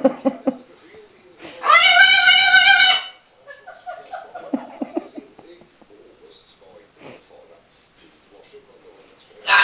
Ja!